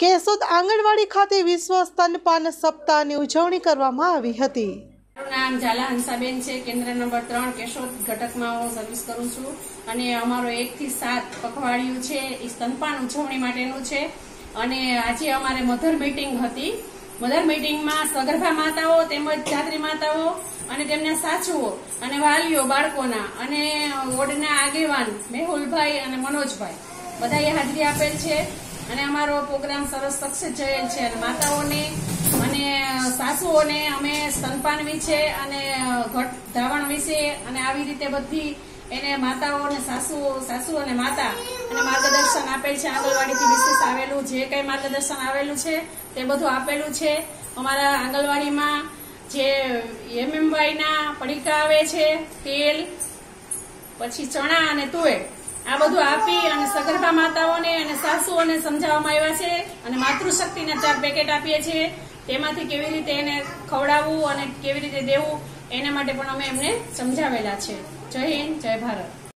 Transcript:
કેશોદ આંગણવાડી ખાતે વિશ્વ સ્તનપાન સપ્તાહની ઉજવણી કરવામાં આવી હતી. મારું નામ ઝાલા હંસાબેન છે. કેન્દ્ર નંબર ત્રણ કેશોદ ઘટકમાં હું સર્વિસ કરું છું. અને અમારો એક થી સાત પખવાડિયું છે એ સ્તનપાન ઉજવણી માટેનું છે. અને આજે અમારે મધર મીટિંગ હતી. મધર મીટિંગમાં સગર્ભા માતાઓ તેમજ જાત્રી માતાઓ અને તેમના સાચુઓ અને વાલીઓ, બાળકોના અને વોર્ડના આગેવાન મેહુલભાઈ અને મનોજભાઈ. બધાએ હાજરી આપેલ છે. અને અમારો પ્રોગ્રામ સરસ સક્સેસ જયેલ છે અને માતાઓને અને સાસુઓને અમે સ્તનપાન વિશે અને ઘટ ધાવણ વિશે અને આવી રીતે બધી એને માતાઓ અને સાસુઓ, સાસુ અને માતા અને માર્ગદર્શન આપેલ છે. આંગણવાડીથી વિશેષ આવેલું જે કંઈ માર્ગદર્શન આવેલું છે તે બધું આપેલું છે. અમારા આંગણવાડીમાં જે એમએમવાયના પડીકા આવે છે, તેલ, પછી ચણા અને તુવેર. આ બધું આપી અને સગર્ભા માતાઓને અને સાસુઓને સમજાવવામાં આવ્યા છે અને માતૃશક્તિના ચાર પેકેટ આપીએ છીએ. તેમાંથી કેવી રીતે એને ખવડાવવું અને કેવી રીતે દેવું એના માટે પણ અમે એમને સમજાવેલા છે. જય હિન્દ, જય ભારત.